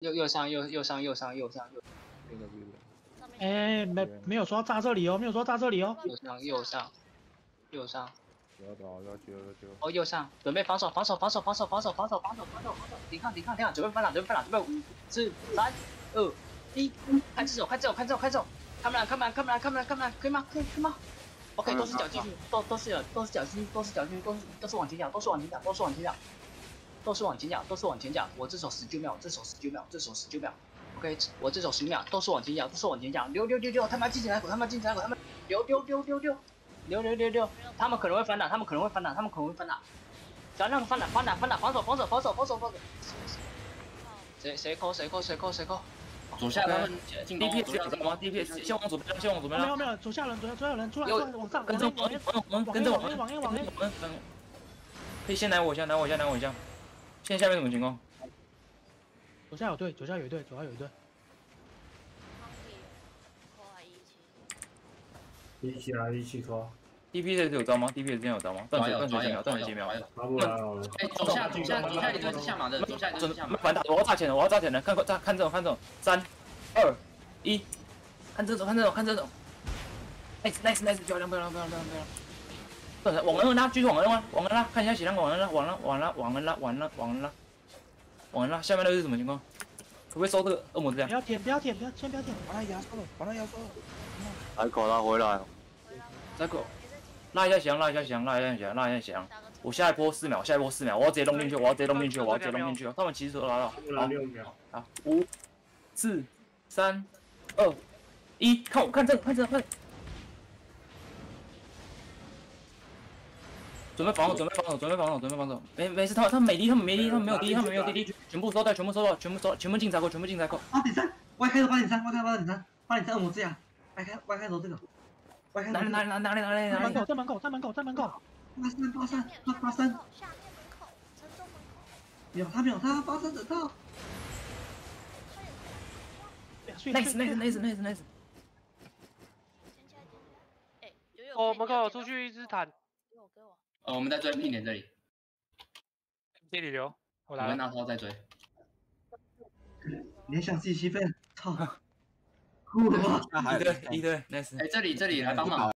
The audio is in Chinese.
右右上右右上右上右上右哎，没没有说炸这里哦，没有说炸这里哦。右上右上右上不要打，要接要接。哦右上，准备防守防守防守防守防守防守防守防守防守，抵抗抵抗抵抗，准备翻挡准备翻挡准备五四三二一，看这手看这手看这手看这手，看不来看不来看不来看不来看不来，可以吗可以可以吗？OK 都是脚进去，都都是都是脚进去，都是脚进去，都是都是往前脚，都是往前脚，都是往前脚。都是往前讲，都是往前讲。我这手十九秒，这手十九秒，这手十九秒。OK，我这手十秒，都是往前讲，都是往前讲。溜溜溜溜，他妈进起来，他妈进起来，他妈溜溜溜溜溜，溜溜溜溜，他们可能会翻打，他们可能会翻打，他们可能会翻打。咱两个翻打，翻打，翻打，防守，防守，防守，防守，防守。谁谁扣？谁扣？谁扣？谁扣？左下轮，DPS 走吗？DPS 先往左边，先往左边。没有没有，左下人，左下左下人出来，往上，跟着我们，跟着我们，跟着我们，我们，我们。可以先来我一下，来我一下，来我一下。现在下面什么情况？左下有队，左下有一队，左下有一队。一起来，一起扣，DPS 有招吗？DPS 之前有招吗？断水断水几秒，断水几秒。拿不来了。哎，左下左下左下一队是下马的，左下一队准是下马。反打，我要炸钱了，我要炸钱了，看看看这种看这种，三二一，看这种看这种看这种。nice nice nice，漂亮漂亮漂亮漂亮漂亮。断水，往恩拉，继续往恩拉，往恩拉，看一下血量，往恩拉，往恩往拉往恩拉往恩拉往恩拉往恩拉，下面那个是什么情况？可不可以收这个恶魔之量不？要舔，不要舔，不要先不要舔，把他压缩了，把他压缩了。海口拉回来，再给我拉一下血量，拉一下血量，拉一下血量，拉一下血量。我下一波四秒，下一波四秒，我要直接弄进去，我要直接弄进去，我要直接弄进去。他们其实都拉到，来六秒，好，五、四、三、二、一，看我看这个，看这个，看。准备防守，准备防守，准备防守，准备防守。没没事，他他们没敌，他们没敌，他们没有敌，他们没有敌，全部收掉，全部收掉，全部收，全部进财库，全部进财库。八点三，外开头八点三，外开头八点三，八点三恶魔之牙，外开外开头这个，外开头哪里哪里哪里哪里哪里哪里在门口，？在门口，在门口，在门口。八三八三八八三，下面门口，城中门口，秒他秒他八三整到，nice nice nice nice nice。哦，门口有出去一只坦，给我，给我。呃，我们在追定点这里，接里流，我我跟来了。那涛在追。联想自己吸分，操，酷了吧？一对一对，nice。哎，这里这里来帮忙。